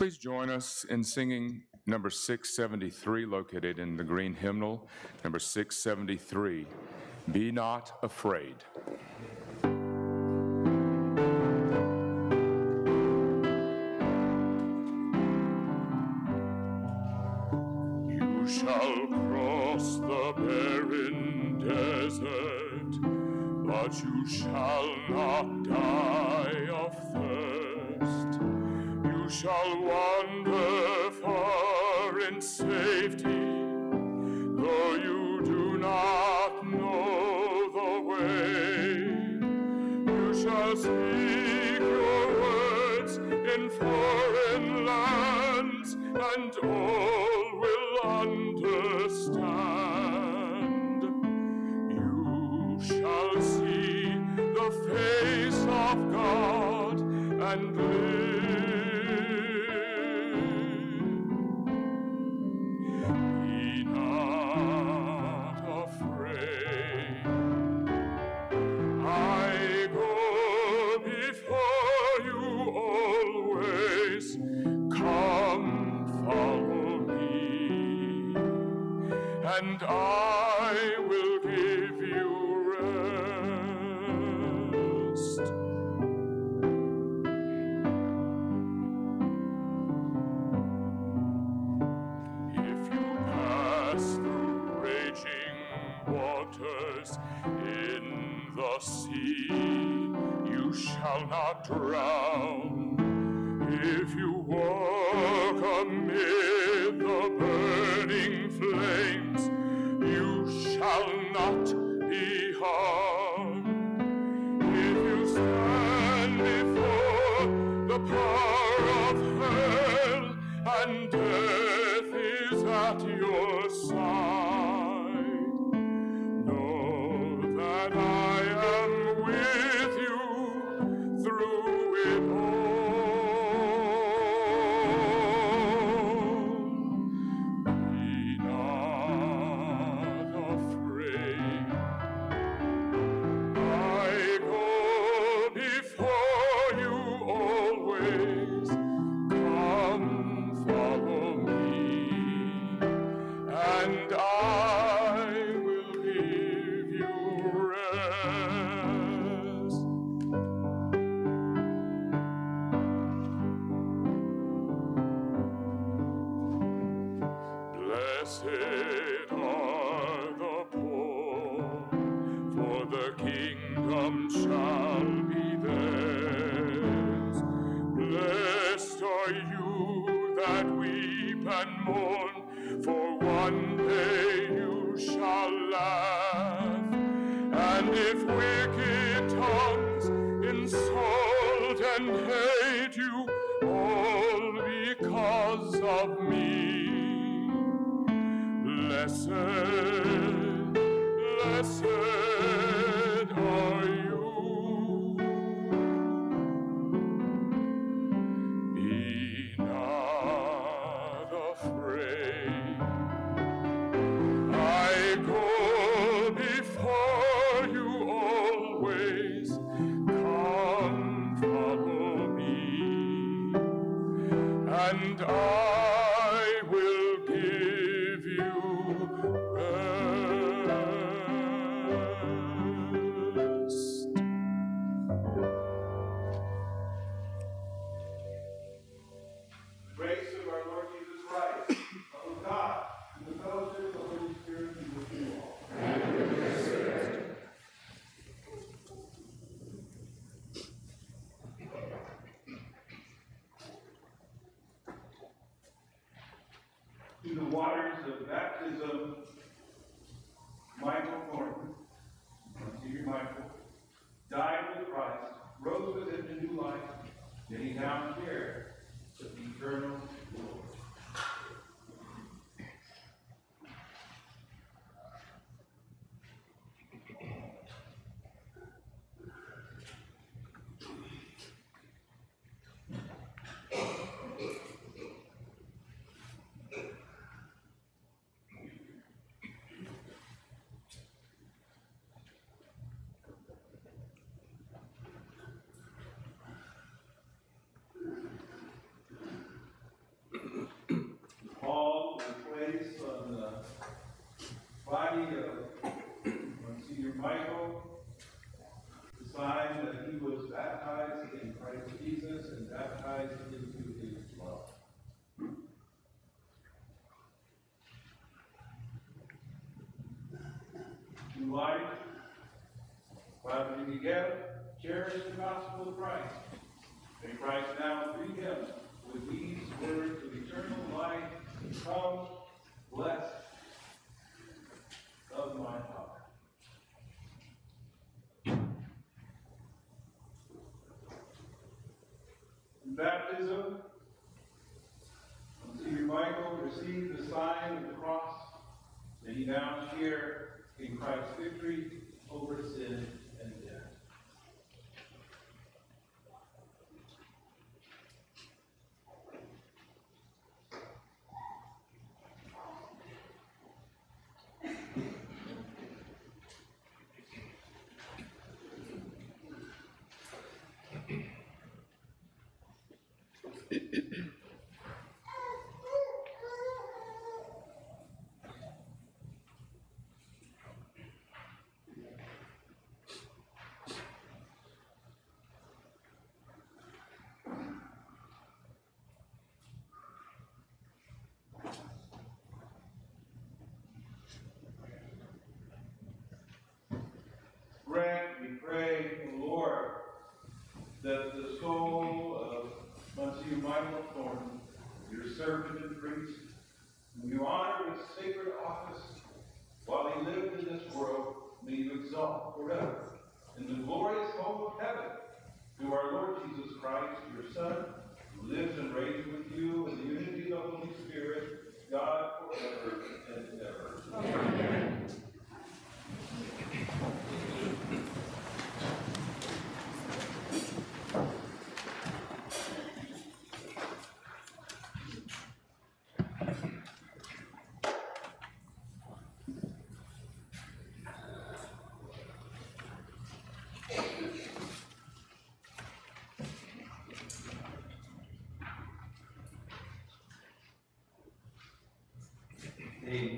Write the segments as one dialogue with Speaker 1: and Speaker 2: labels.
Speaker 1: Please join us in singing number 673, located in the green hymnal, number 673, Be Not Afraid.
Speaker 2: together, cherish the gospel of Christ. Amen.
Speaker 3: Christ.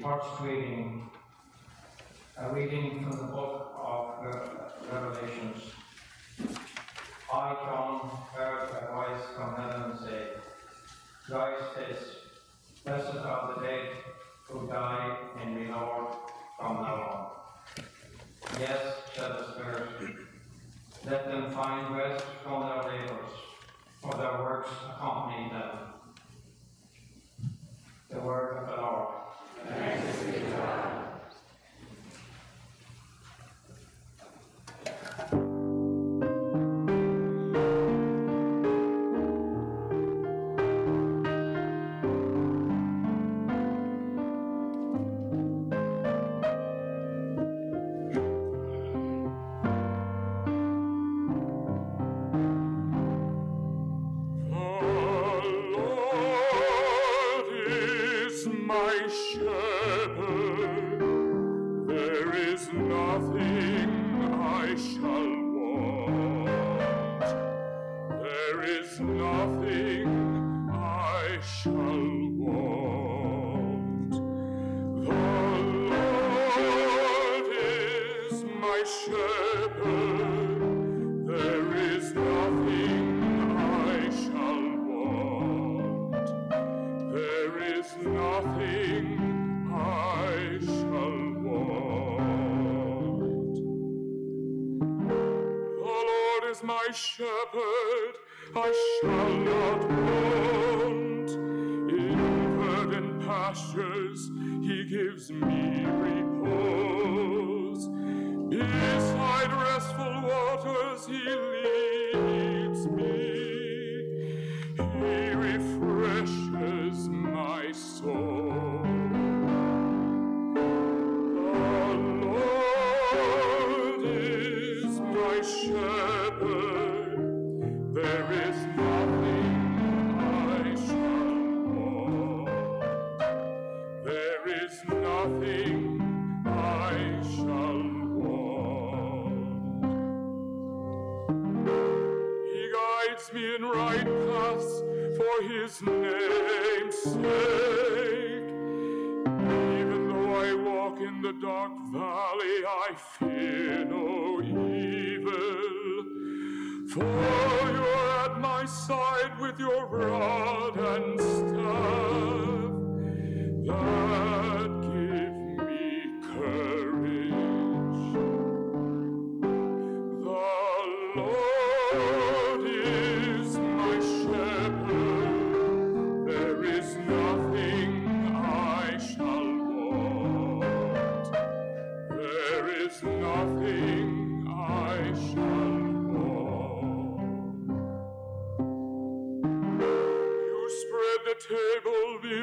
Speaker 3: reading, a uh, reading from the book of uh, Revelations. I, John, heard a voice from heaven say, Christ is Blessed are the dead who die in the Lord from now on. Yes, said the Spirit, let them find rest from their labors, for their works accompany them. The word of the Lord.
Speaker 1: Amen.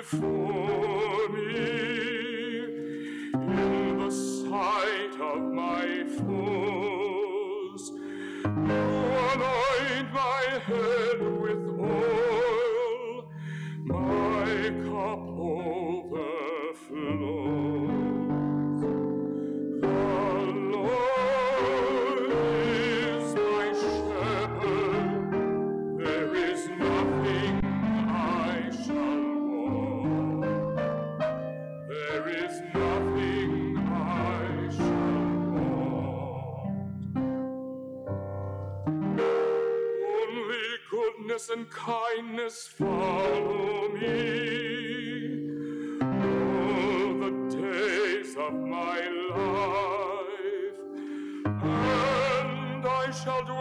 Speaker 1: for me in the sight of my foes. You anoint my head. shall
Speaker 4: do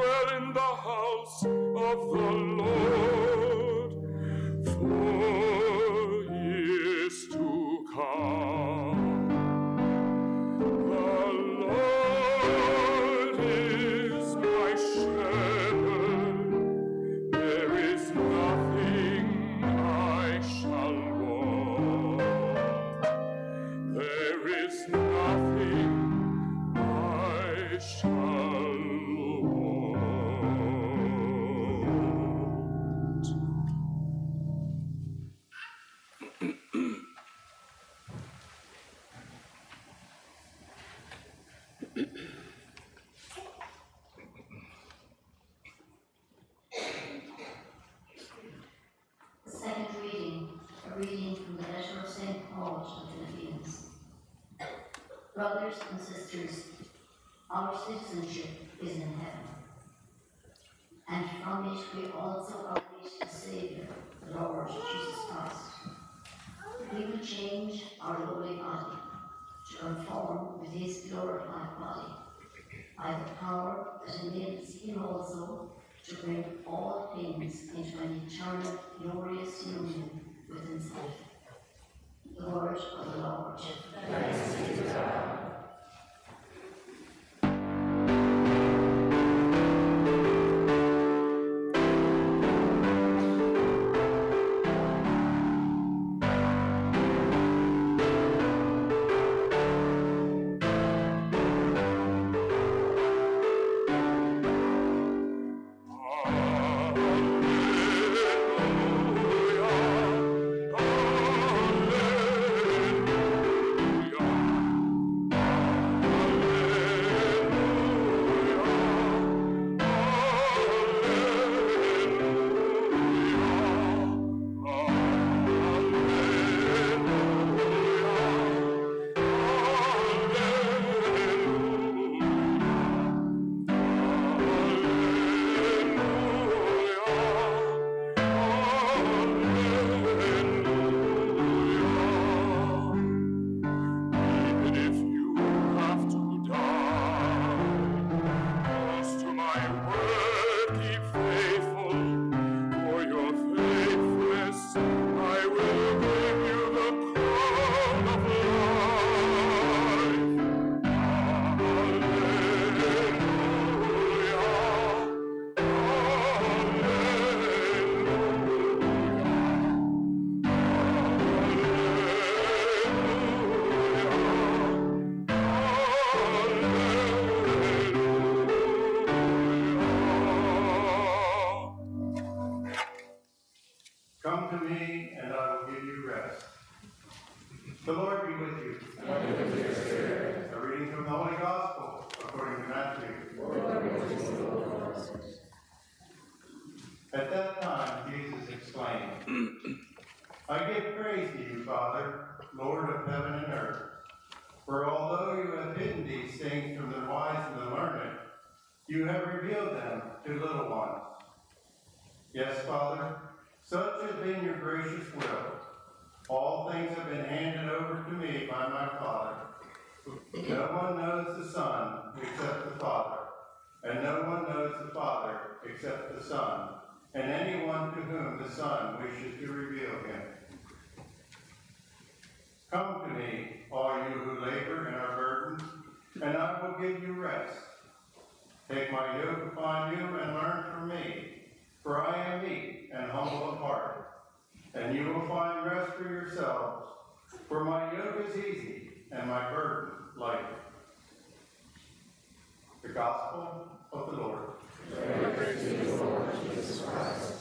Speaker 4: wishes to reveal him. Come to me, all you who labor and are burdened, and I will give you rest. Take my yoke upon you and learn from me, for I am meek and humble of heart, and you will find rest for yourselves. For my yoke is easy and my burden light. The Gospel of the Lord.
Speaker 5: Bishop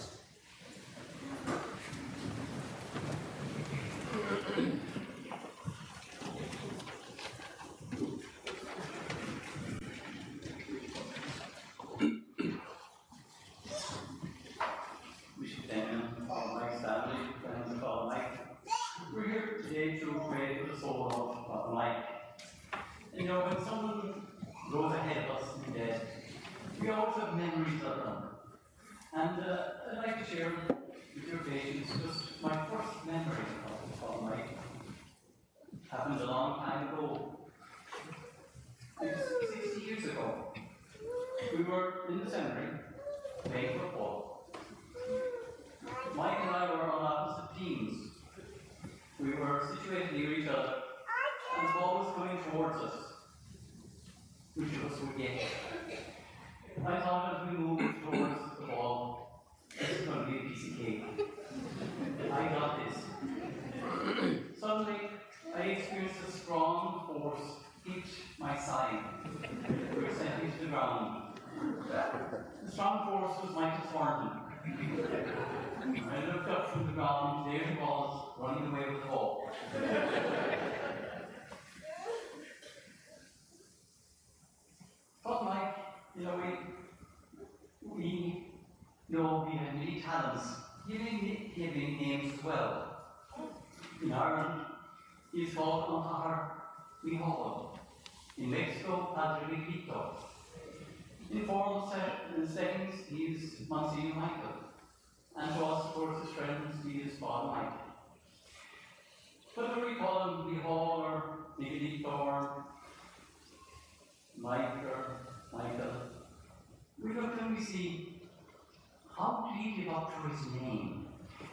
Speaker 5: live his name?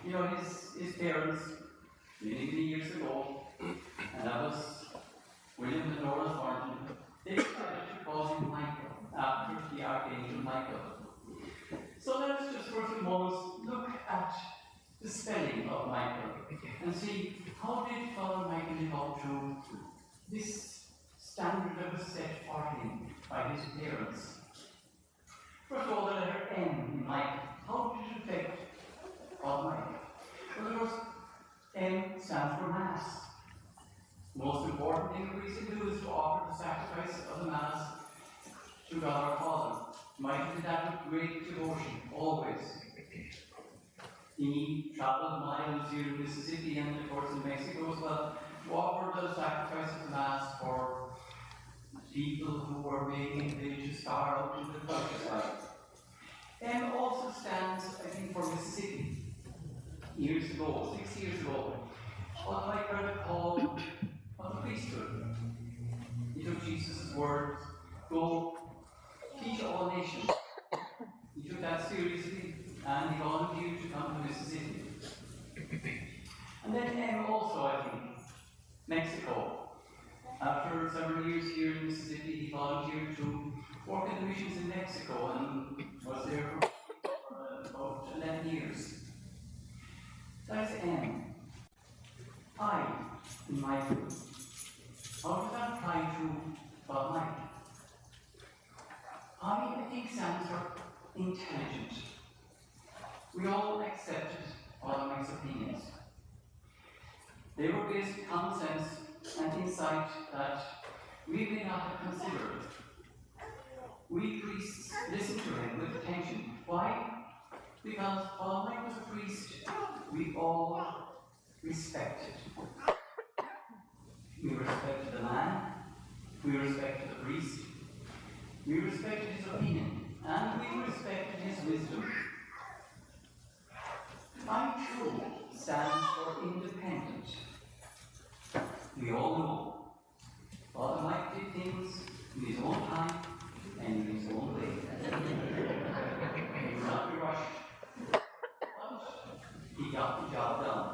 Speaker 5: You know, his, his parents, many, many years ago, and that was William and Nora Thornton, they decided to call him Michael, after the Archangel Michael. So let us just for a few moments look at the spelling of Michael and see how did Father Michael live up to this standard that was set for him by his parents. First of all, the letter M in Michael. How did it affect Father Michael? Well, of course, M stands for Mass. Most important thing that we should do is to offer the sacrifice of the Mass to God our Father. Michael did that with great devotion, always. He traveled miles here in Mississippi and of course in Mexico as well to offer the sacrifice of Mass for people who were making villages far out into the countryside. M also stands, I think, for Mississippi. Years ago, six years ago, what I heard a call of the priesthood. He took Jesus' words, go teach all nations. Took that seriously and he volunteered to come to Mississippi. And then M also, I think, Mexico. After several years here in Mississippi, he volunteered to work in the missions in Mexico and was there for about 11 years. That's M. I, in my does that apply to Bob Mike? I, I think stands for intelligent. We all accepted Mike's opinions. They were based on common sense and insight that we may not have considered. We priests listened to him with attention. Why? Because Mike was a priest we all respected. We respected the man, we respected the priest, we respected his opinion, and we respected his wisdom. I too stands for independent. We all know Father Mike did things in his own time and in his own way. He was not rushed, but he got the job done.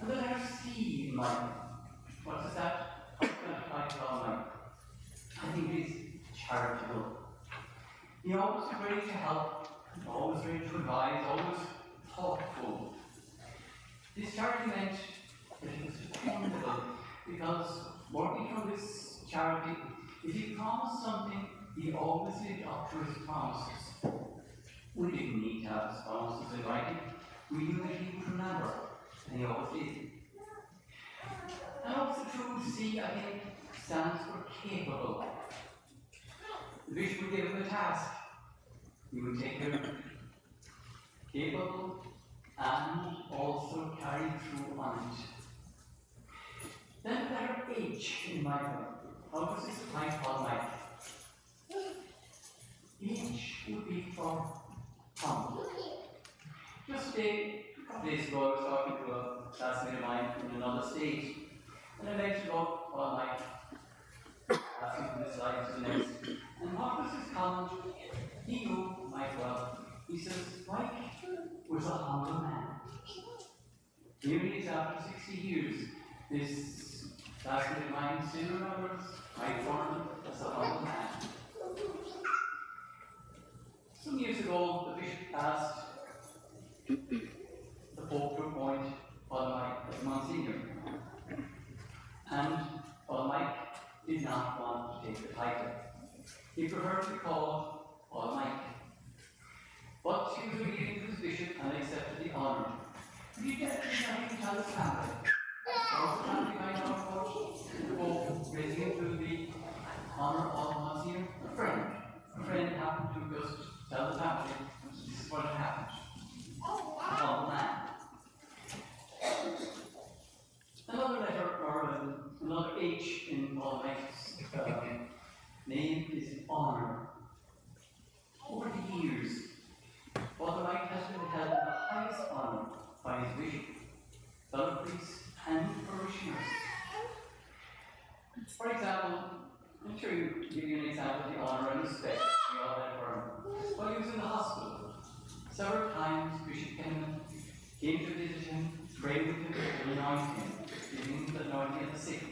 Speaker 5: And the letter C in my, what is that? I think is charitable. He always ready to help, always ready to advise, always thoughtful. This charity meant that it was dependable because working for this charity, if he promised something, he always lived up to his promises. We didn't need to have his promises in writing. We knew that he would remember, and he always did. And also true C, I think, stands for capable. Bishop would give him a task. He would take of. Capable and also carry through on it. Then are H in my book. How does this apply to all my H would be for humble. Just a couple days ago, I was talking to a classmate of mine from another state, and I mentioned about all my passing from this life to the next. And his comment? He knew Mike well. He says, Mike was a humble man. Here he is after 60 years. This classmate of mine still remembers Mike Thornton as a humble man. Some years ago, the bishop asked the Pope to appoint Father Mike as Monsignor. And Father Mike did not want to take the title. He preferred to called Father Mike. But he was obedient to his bishop and accepted the honour. He get nothing to tell his family. So the family might not approach the Pope, raising him to the honour of Monsignor, a friend. A friend happened to just tell the family this is what had happened. Humble man. Another letter, or another H in Paul Mike's um, name is honor. Over the years, Mike has been held in the highest honor by his bishop, fellow priests, and parishioners. For example, I'm sure you give you an example of the honor and respect we all had for him. While he was in the hospital, several times Bishop Kihneman came to visit him, pray with him, and anoint him, giving him the anointing of the sick.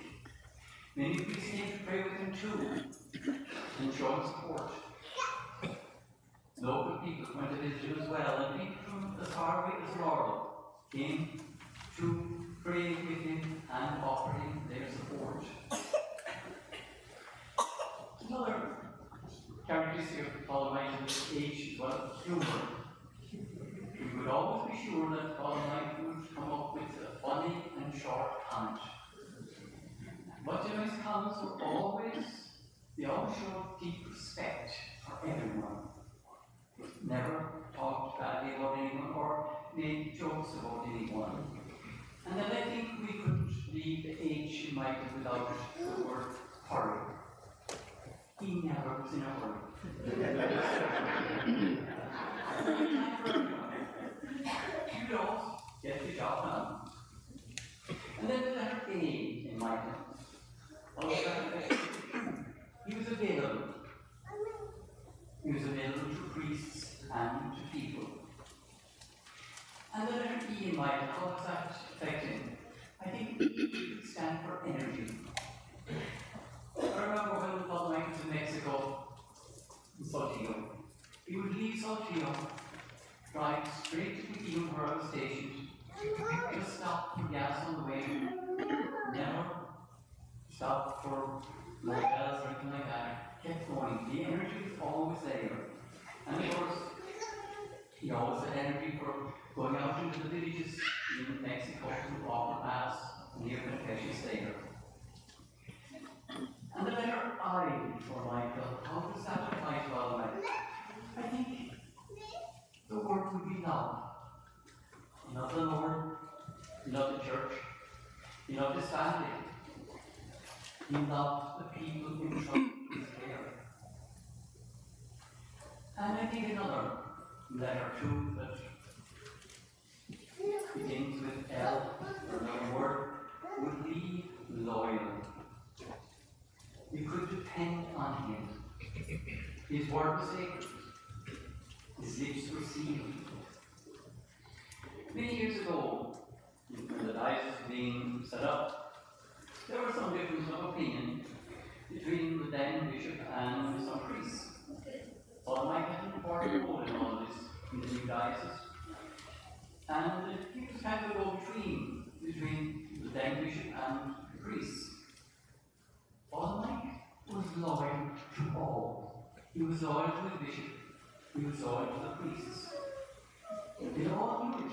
Speaker 5: Many priests came to pray with him too, show him support. Local people went to visit as well, and people from as far away as Laurel came to pray with him and offer him their support. Another characteristic of Mike's age well, humor. He would always be sure that Mike would come up with a funny and short comment. But his comments were always, they always showed deep respect for everyone. Never talked badly about anyone or made jokes about anyone. And then I think we couldn't leave the H in Michael without the word hurry. He never was in a hurry. You don't get the job done. And then the letter A in Michael. He was available. He was available to priests and to people. And the letter E in Michael, how does that affect him? I think E stand for energy. I remember when Mike was in Mexico, in Saltillo. He would leave Saltillo, drive straight to the where I just stop for gas on the way, never stop for motels or anything like that. Kept going. The energy was always there. And of course, he always had energy for going out into the villages in Mexico to offer mass near confessions there. And the letter I for Michael, how does that apply to our life? I think the word would be love. Love the Lord not the church. He loved his family. He loved the people who trusted his care. And I think another letter too that begins with L, another word, would be loyal. You could depend on him. His word was sacred. His lips were sealed. Many years ago, when the diocese was being set up, there was some difference of opinion between the then bishop and some priests. Father Mike had an important role in all this in the new diocese. And he was kind of a go-between between the then bishop and the priests. Father was loyal to all. He was loyal to the bishop. He was loyal to the priests. They all knew it.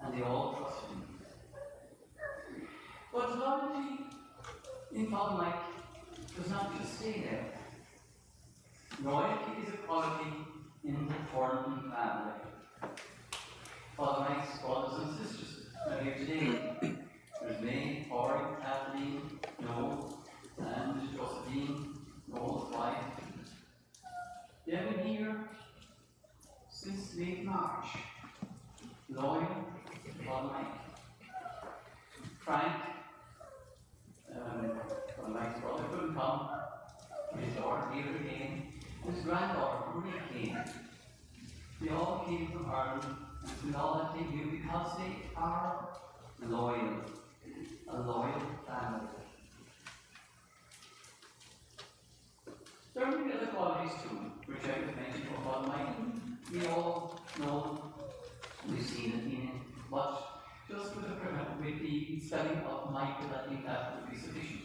Speaker 5: And they all trusted him. But loyalty in Father Mike does not just stay there. Loyalty is a quality in the Thornton family. Father Mike's brothers and sisters are here today. There's me, Corey, Kathleen, Noel, and Josephine, Noel's wife. They have been here since late March. Loyal Father Mike. Frank, um, Father Mike's brother, couldn't come. His daughter, David, came. His granddaughter, Marie, came. They all came from Ireland, and we all that they knew because they are loyal. A loyal family. There are many other qualities too, which I could mention for Father Mike. We all know, we've seen it in him, but just with the, with the spelling of Michael, I think that would be sufficient.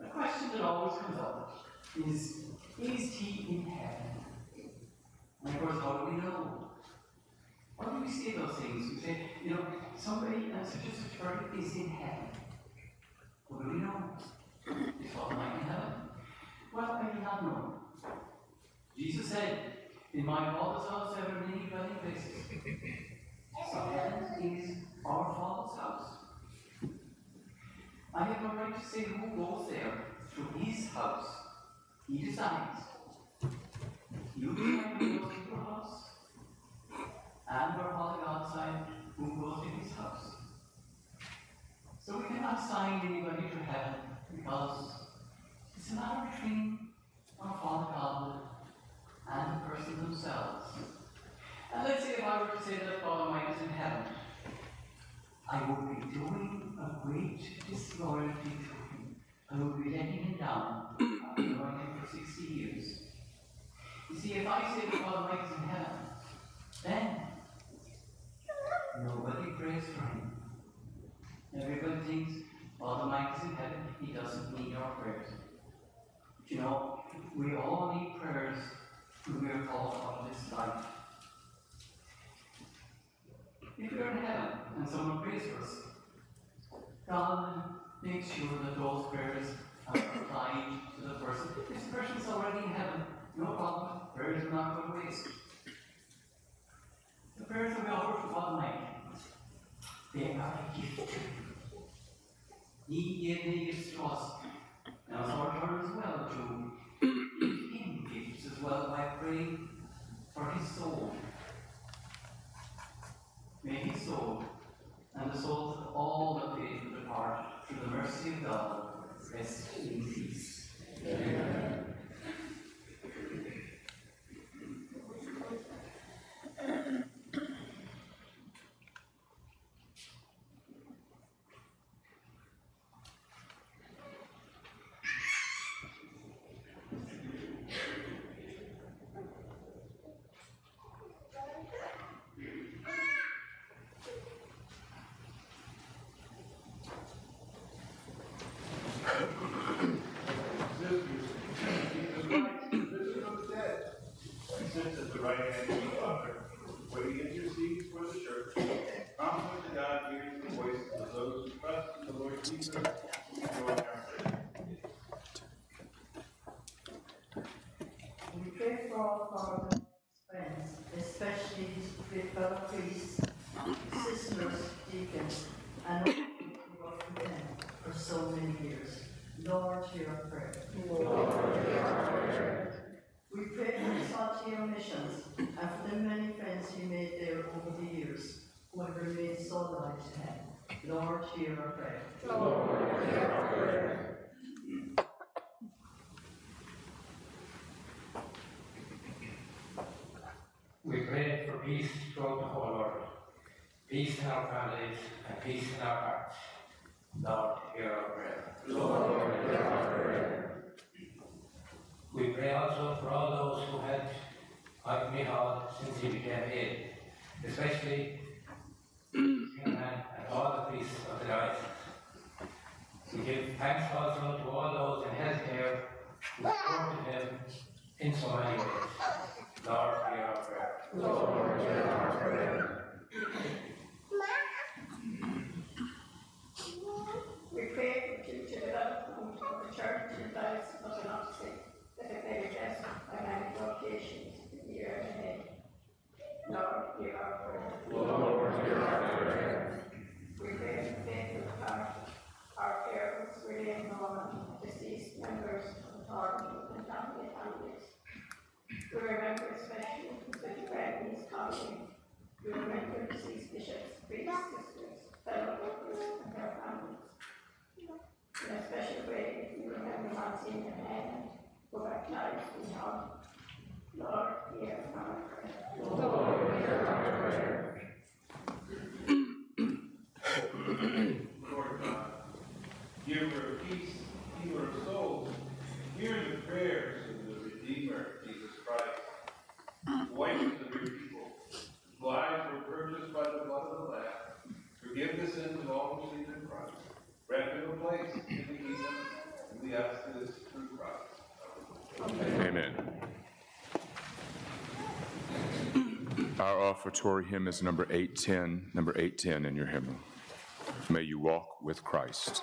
Speaker 5: A question that always comes up is, is he in heaven? And of course, how do we know? How do we say those things? We say, you know, somebody and such and such is in heaven. What do we know? Is Father Mike in heaven? Well, I do not know. Jesus said, In my Father's house there are many dwelling places. So heaven is our Father's house. I have no right to say who goes there to his house. He decides. You decide who goes to your house, and our Father God decides who goes to his house. So we cannot sign anybody to heaven because it's a matter between our Father God and the person themselves. And let's say if I were to say that Father Mike is in heaven, I would be doing a great disloyalty to him. I would be letting him down after knowing him for 60 years. You see, if I say that Father is in heaven, then nobody prays for him. Everybody thinks Father Mike is in heaven, he doesn't need our prayers. You know, we all need prayers when we are called of this life. If we're in heaven and someone prays for us, God makes sure that those prayers are applied to the person. If the person's already in heaven, no problem, prayers are not going to waste. The prayers that we offer for God Mike, they are a gift. He gave the gifts to us. Now it's our turn as well to give Him gifts as well by praying for His soul. May his soul and the souls of all the faithful depart through the mercy of God rest in peace. Amen.
Speaker 1: These times. offertory hymn is number 810, number 810 in your hymnal. May you walk with Christ.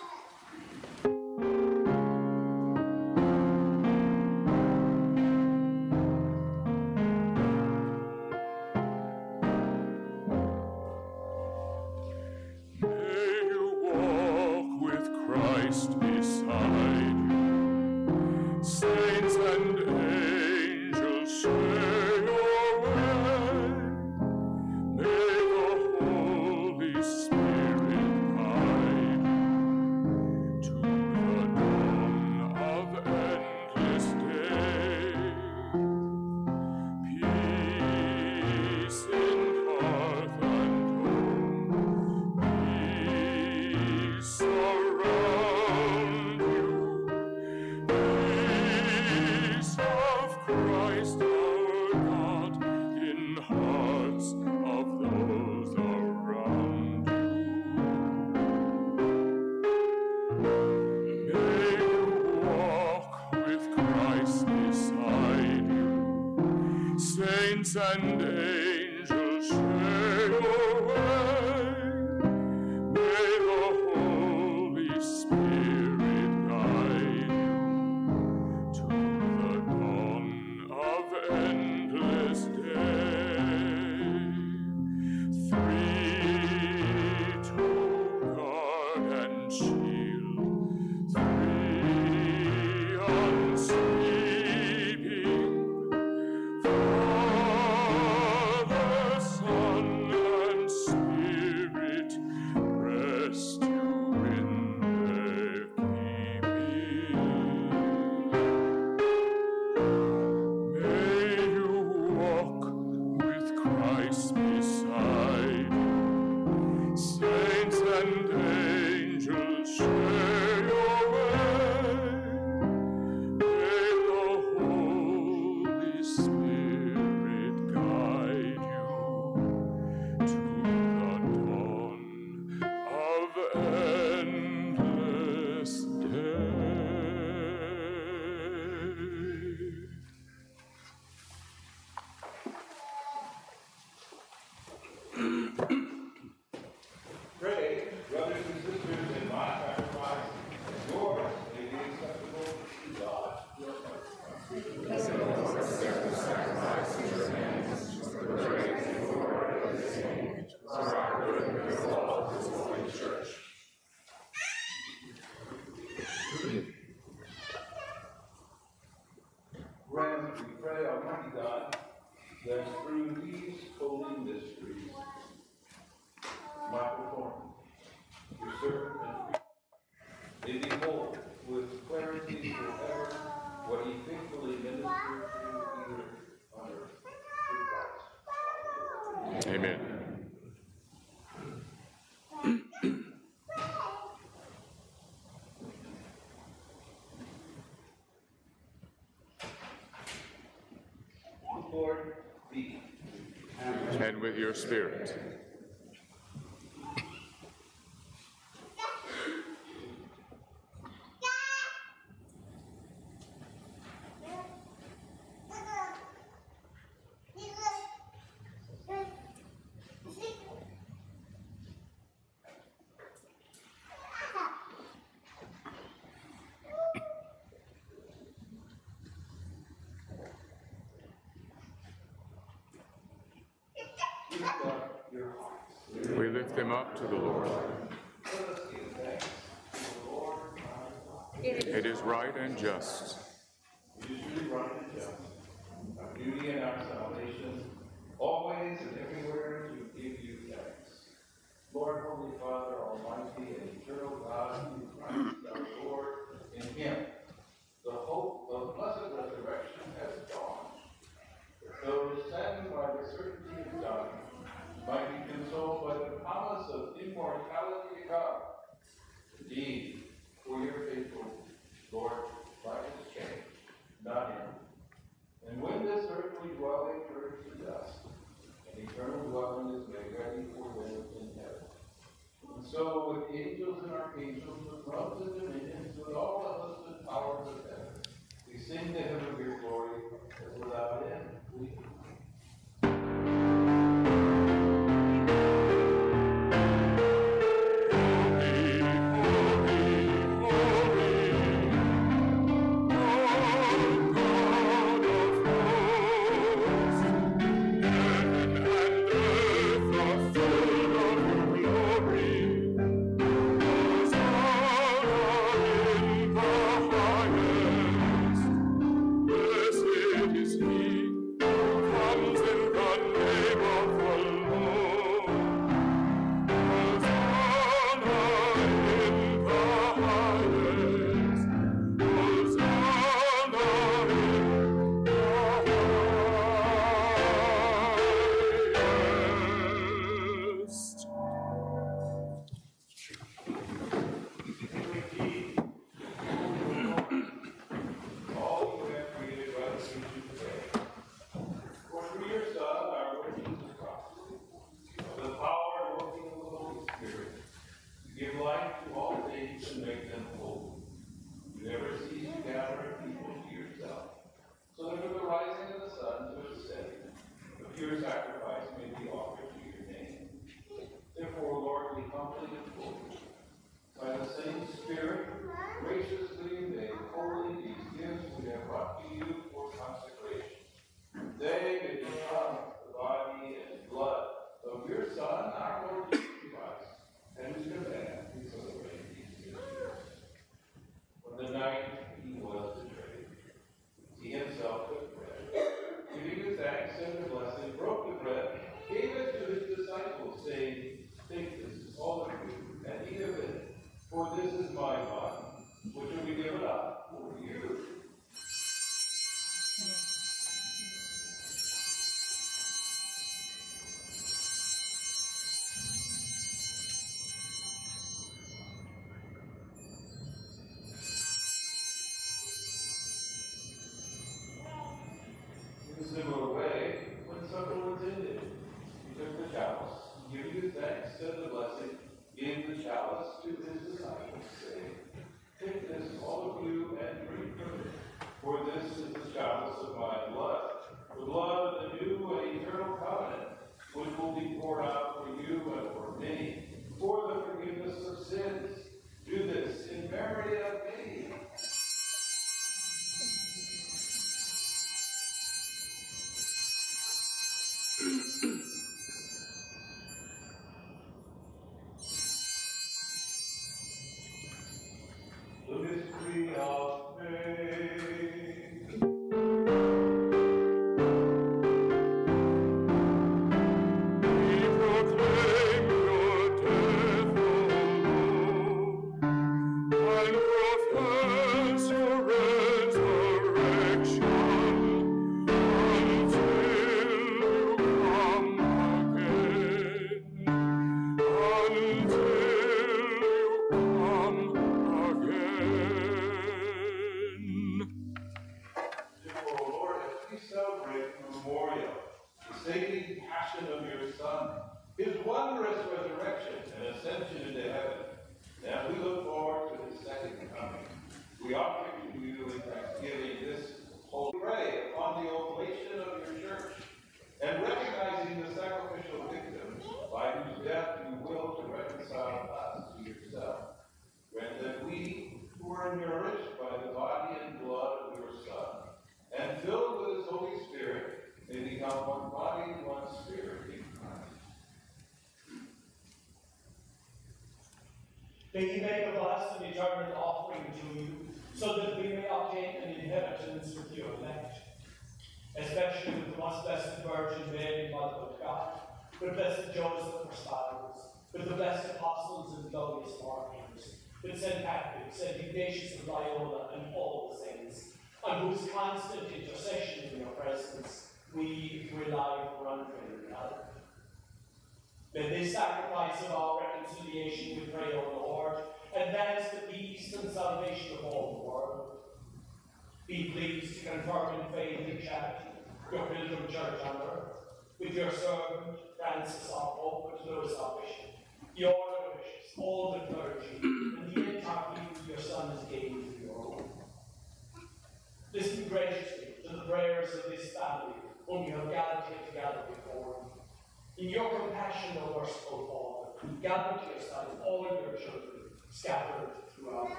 Speaker 3: with your spirit. to the Lord. It is right and just.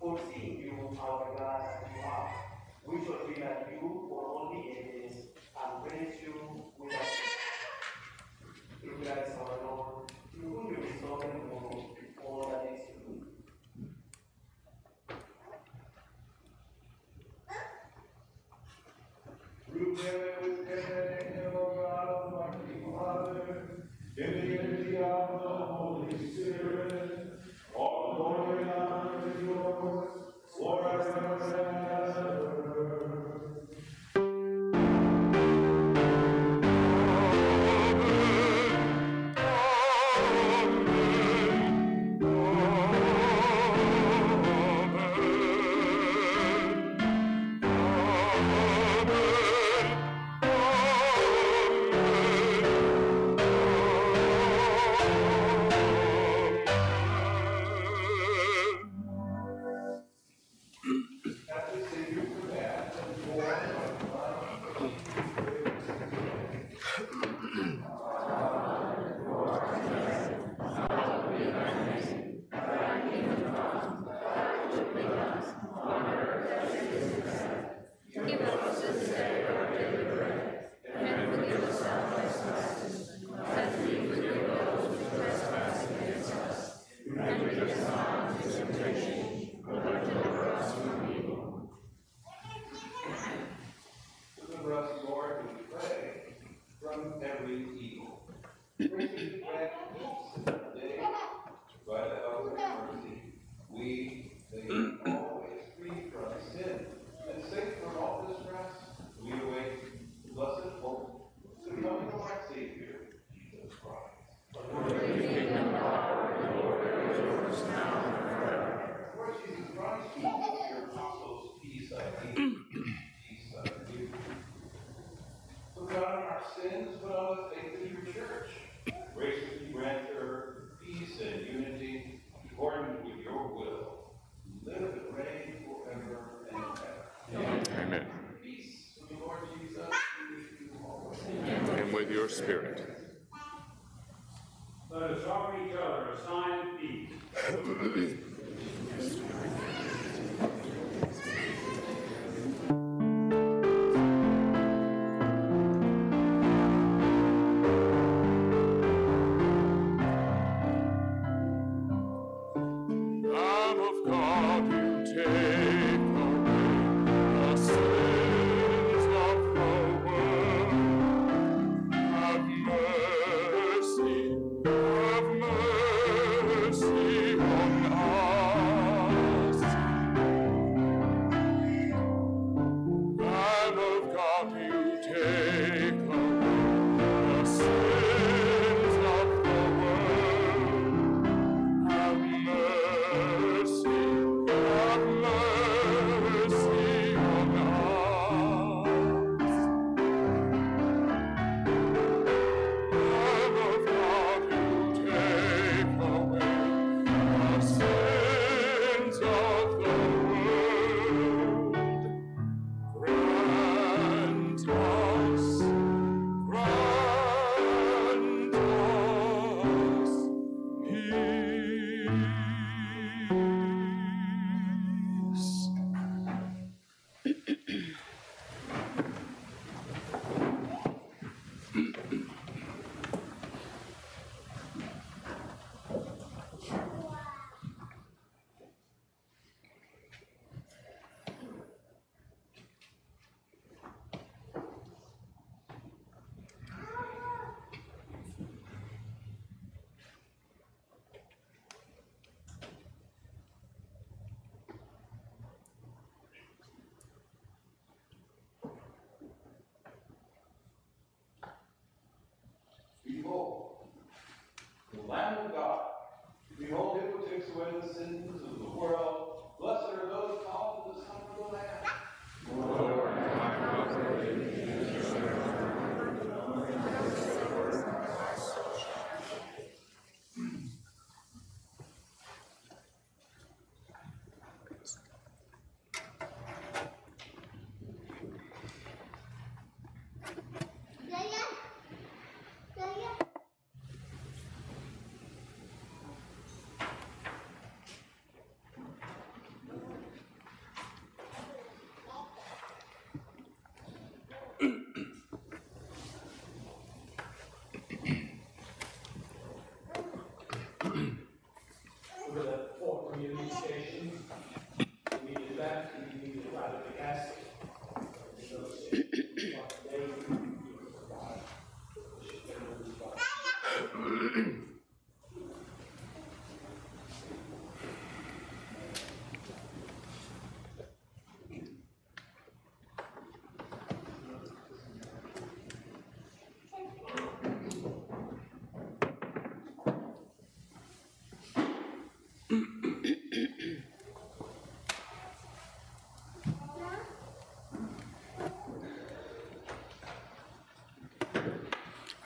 Speaker 6: foreseeing you how glad you are, we shall be like you for only ages and praise you with us. Through Christ our Lord, to whom you restore and move all that is good.
Speaker 3: Through of
Speaker 1: God you take.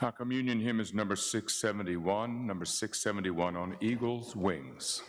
Speaker 1: Our communion hymn is number 671, number 671 on Eagle's Wings.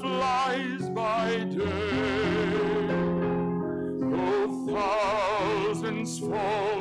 Speaker 7: flies by day, though thousands fall.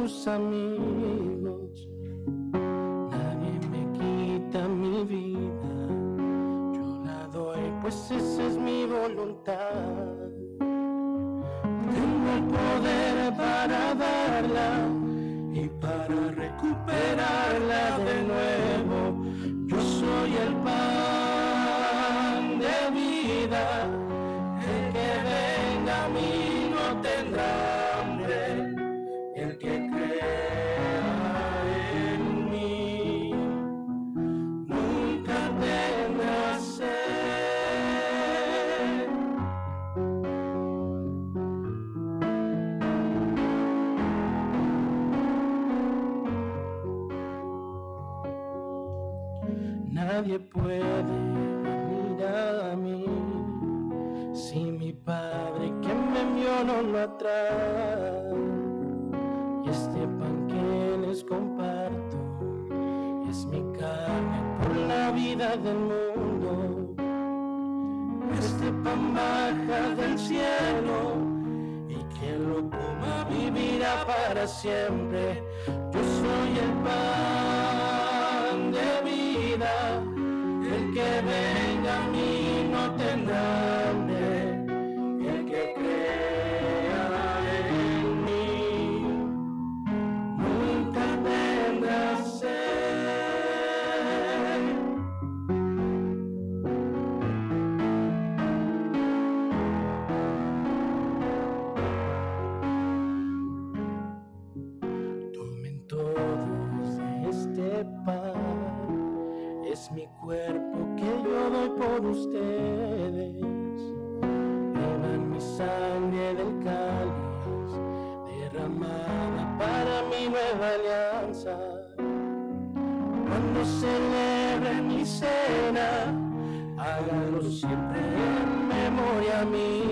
Speaker 8: nossos. por ustedes. Llevan mi sangre del cáliz, derramada para mi nueva alianza. Cuando celebre mi cena, háganlo siempre en memoria mía.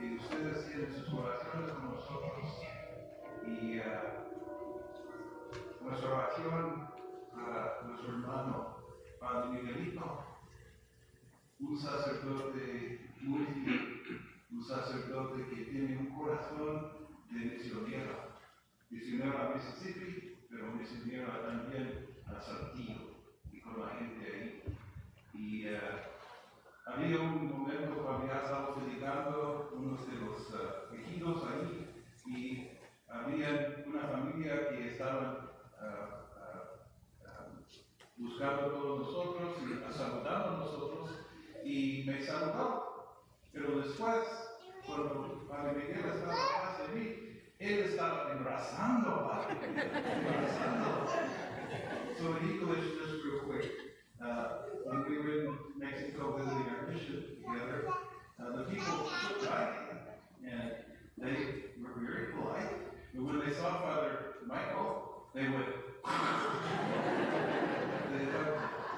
Speaker 8: que usted hacía en
Speaker 3: sus oraciones con nosotros y ah, nuestra oración para nuestro hermano Padre Miguelito, un sacerdote multi, un sacerdote que tiene un corazón de misionero, misionero a Mississippi, pero misionero también a santiago y con la gente ahí. Y, ah, había un momento que había estado predicando unos de los ah, uh, tejidos ahí y había una familia que estaba ah, ah, buscando a todos nosotros y saludando a nosotros y me saludó. Pero después, cuando Padre Miguel estaba atrás de mí, él estaba abrazando a Padre, uh, when we were in Mexico visiting our bishop together, uh, the people took time and they were very polite. But when they saw Father Michael, they would. they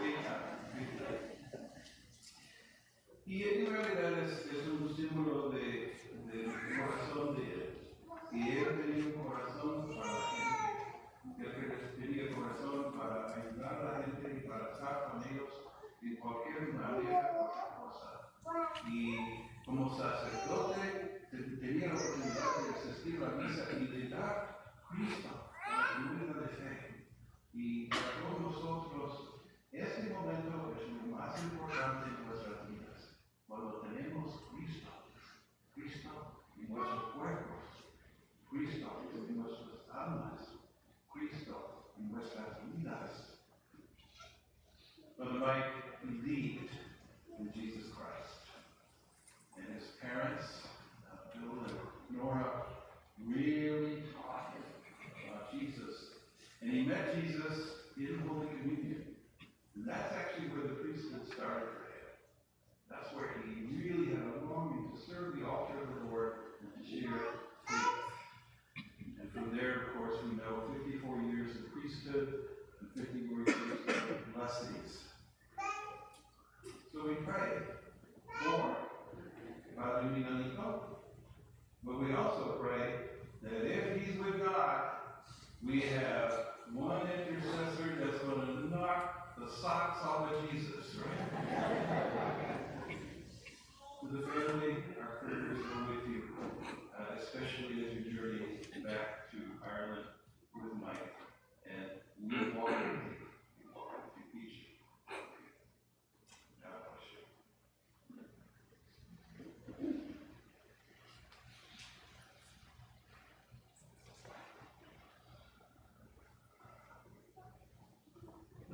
Speaker 3: big time, big time. Y en realidad es, es un símbolo de, de corazón de él. Y él tenía un corazón para la gente. Él tenía corazón para ayudar a la gente. para estar con ellos en cualquier manera, cualquier cosa. Y como sacerdote,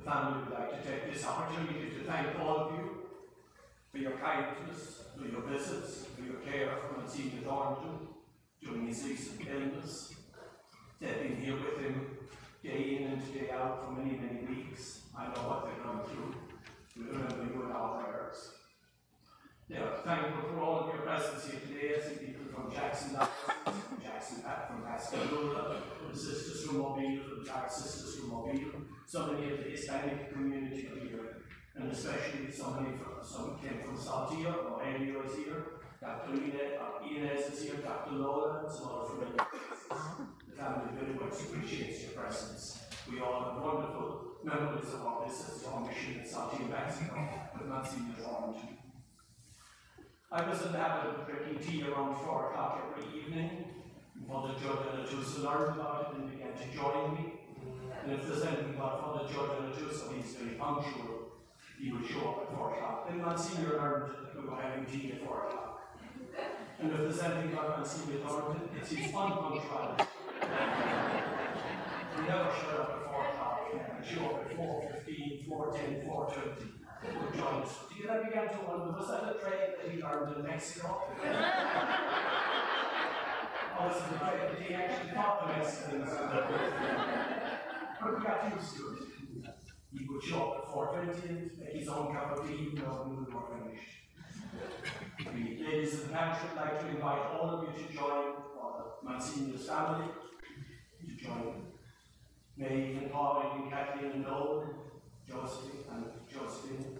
Speaker 3: family would like to
Speaker 9: take this opportunity to thank all Mobile. So many of the Hispanic community here, and especially so many from, some came from Saltillo, or Elio is here, Dr. Ine- uh, Inez is here, Dr. Lola, some other familiar faces. The family very much appreciates your presence. We all have wonderful memories of our visits to our mission in Saltillo, Mexico, with Monsignor Thornton. I was in the habit of drinking tea around four o'clock every evening. Father Joe Delatusa learned about it and began to join me. And if there's anything about Father George Joe Delatusa, he's very punctual. He would show up at four o'clock. Then Monsignor learned that we were having tea at four o'clock. And if there's anything about Monsignor Thornton, it's his unpunctuality. he never showed up at four o'clock. He'd show up at four fifteen, four ten, four twenty. Would join us. Do you I began to wonder, was that a trade that he learned in Mexico? I was afraid that he actually taught the Mexicans. To. He would show up at four twenty and make his own cup of tea, finished. We, ladies and gentlemen, I would like to invite all of you to join uh, Monsignor's family, to join May and Paul and Kathleen and Noel, Josephine and Josephine,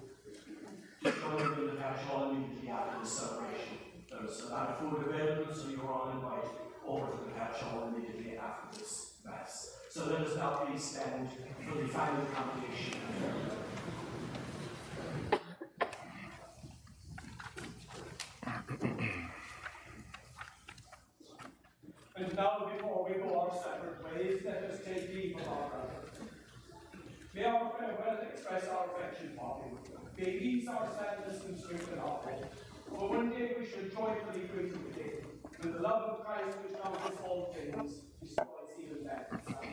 Speaker 9: to join in the parish hall immediately after the celebration. There's a lot of food available, so you're all invited over to the parish hall immediately after this mass. So let us now please stand for the final commendation. And now, before we go our separate ways, let us take leave of our brother. May our farewell express our affection for him. May ease our sadness and strengthen our hope. For one day we shall joyfully greet him again, with the love of Christ which conquers all things, destroys even death and.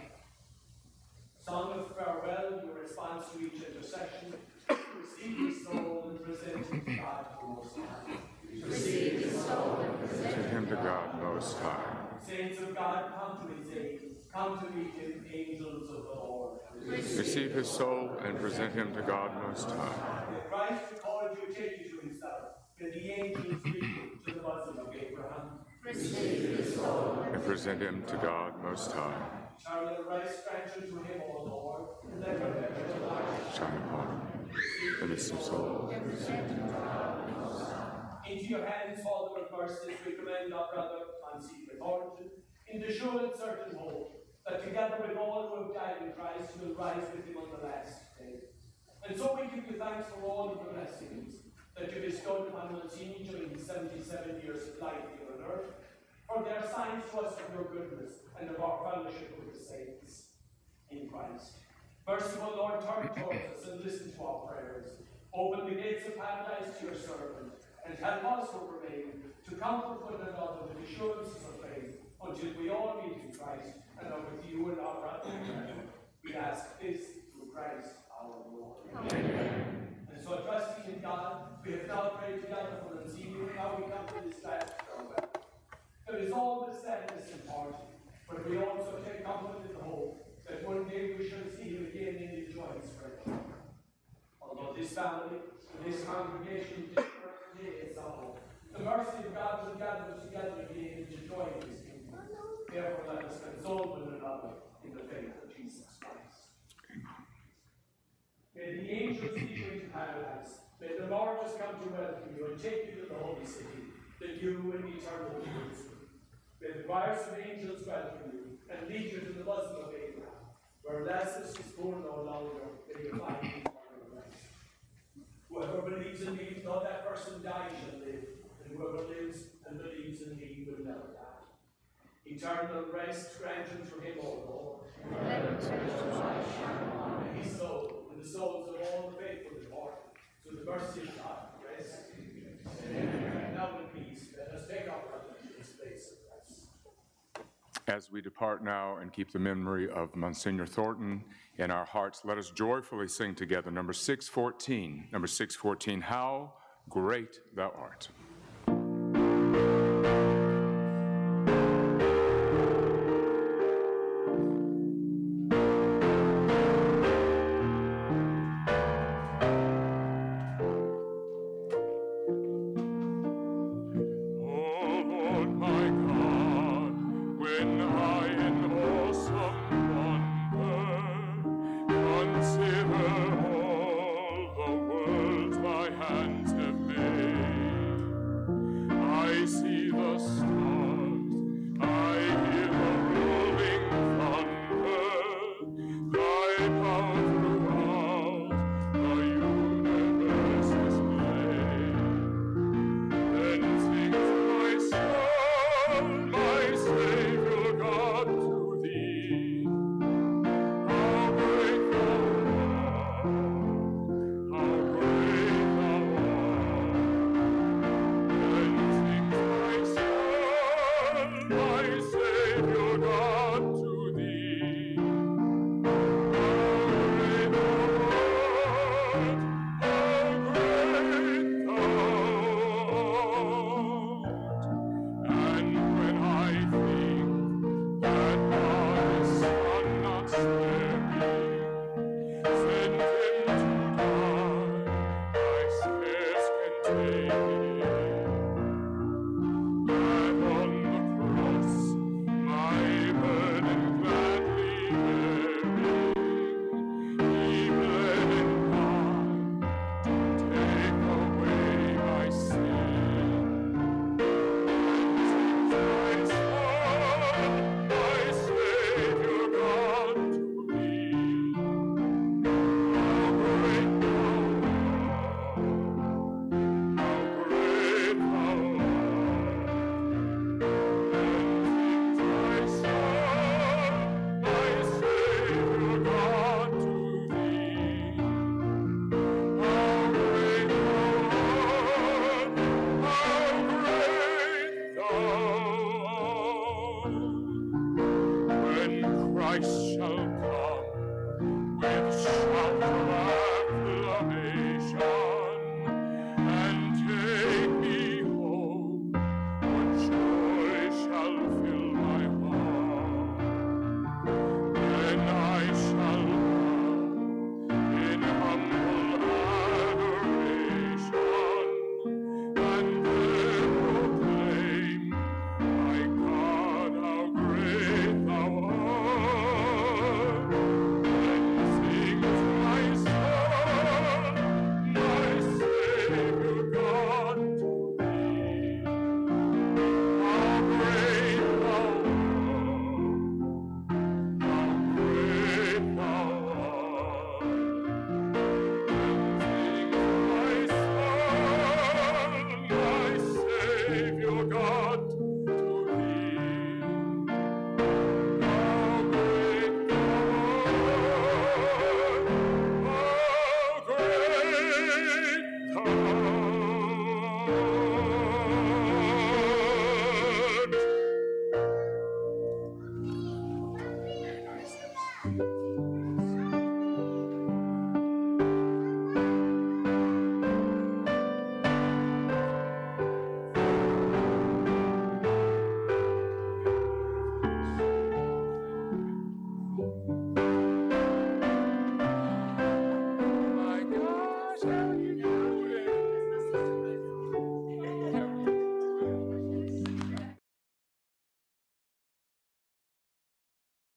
Speaker 9: Song of farewell, your response to each intercession, receive his soul and present it to God the Most High.
Speaker 10: Receive his soul and present
Speaker 1: To him to God most high.
Speaker 9: Saints of God, come to his aid. Come to meet him, angels of the Lord.
Speaker 1: Receive his soul and present him to God most high.
Speaker 9: May Christ who called you take you to himself. May the angels lead you to the bosom of Abraham.
Speaker 1: And present him to God most high. Shine upon him. And his soul.
Speaker 9: Into your hands, Father of mercies, we commend our brother Monsignor Thornton, in the sure and certain hope that together with all who have died in Christ, you will rise with him on the last day. And so we give you thanks for all of the blessings that you bestowed upon Monsignor during his 77 years of life on earth, for they are signs to us of your goodness and of our fellowship with the saints in Christ. Merciful Lord, turn towards us and listen to our prayers. Open the gates of paradise to your servant, and help us who remain to comfort one another with assurances of faith until we all meet in Christ and are with you and our brother. We ask this through Christ our Lord. And so trusting in God, we have now prayed together for the senior. Now we come to this last farewell. There is always sadness in parting, but we also take comfort in the hope that one day we shall see him again in his joyous friendship. Although this family, this congregation differ today as a whole, the mercy of God will gather us together again to join his kingdom. Therefore, let us console one another in the faith of Jesus Christ. May the angels lead you into paradise. May the Lord just come to welcome you and take you to the holy city, the new and eternal Jerusalem. May the choirs of angels welcome you and lead you to the bosom of Abraham, where Lazarus is born no longer, may you find eternal rest. Whoever believes in me, though that person dies, shall live, and whoever lives and believes in me will never die. Eternal rest grant unto him, O Lord. May his soul and the souls of all the faithful departed, through the mercy of God, rest. Now in peace, let us take our brother to his place of rest.
Speaker 1: As we depart now and keep the memory of Monsignor Thornton in our hearts, let us joyfully sing together number 614. Number 614, How Great Thou Art.